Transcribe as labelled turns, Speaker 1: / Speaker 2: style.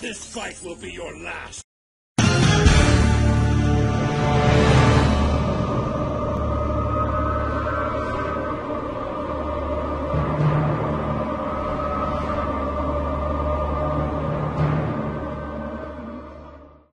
Speaker 1: This fight will be your last.